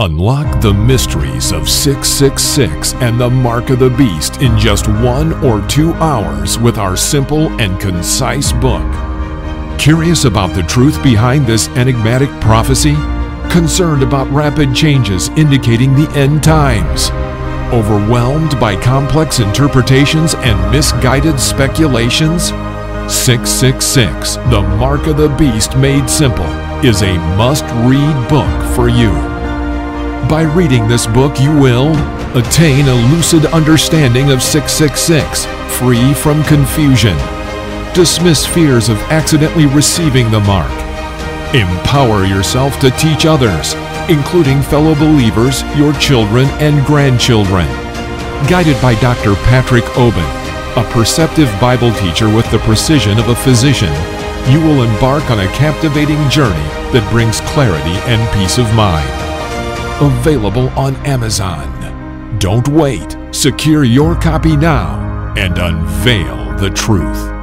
Unlock the mysteries of 666 and the Mark of the Beast in just one or two hours with our simple and concise book. Curious about the truth behind this enigmatic prophecy? Concerned about rapid changes indicating the end times? Overwhelmed by complex interpretations and misguided speculations? 666, The Mark of the Beast Made Simple, is a must read book for you. By reading this book, you will attain a lucid understanding of 666, free from confusion, dismiss fears of accidentally receiving the mark, empower yourself to teach others, including fellow believers, your children, and grandchildren. Guided by Dr. Patrick Oben, a perceptive Bible teacher with the precision of a physician, you will embark on a captivating journey that brings clarity and peace of mind available on Amazon. Don't wait. Secure your copy now and unveil the truth.